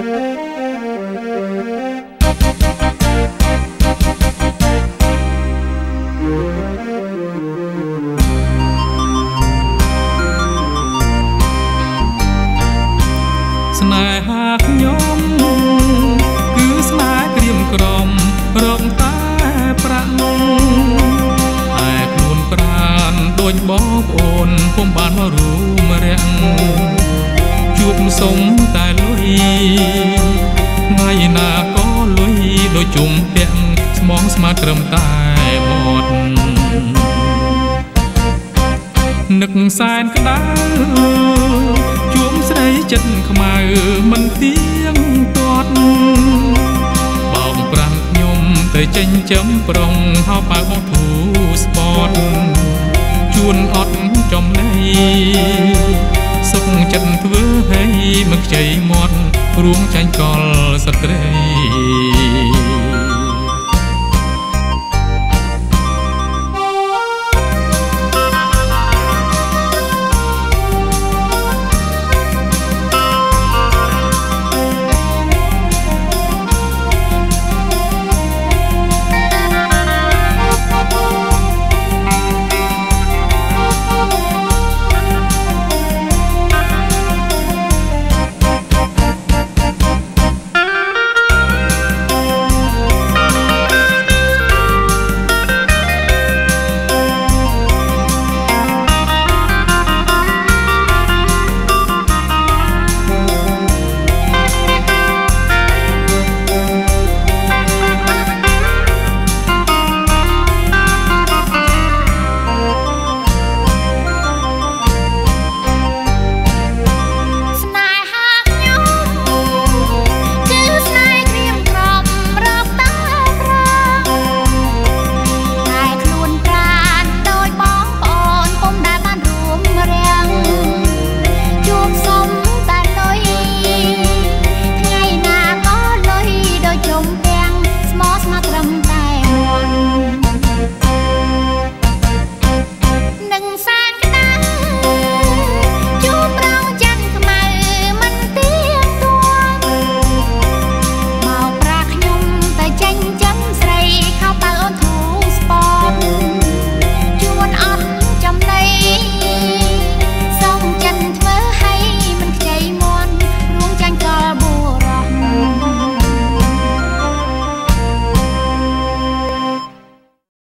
ស្នេហាខ្ញុំគឺស្នេហ៍ក្រៀមក្រំរកតែប្រាក់តែខ្លួនប្រានដូចបងប្អូនពុំបានមករួមរាំងជួបសុំតែលុយ ថ្ងៃណាក៏លុយដូចជុំពាក់ស្មងស្មាតត្រឹមតែមាត់នឹកសែនក្តៅជួមស្រីចិត្តខ្មៅមិនទៀងទាត់បោកប្រាំខ្ញុំទៅចិញ្ចឹមប្រុងហៅប៉ៅបងធូស្ពតជួនអត់ចំណៃសុខចិត្តធ្វើឲ្យមកខ្ចីមាត់ រួមចាញ់កលស្ត្រី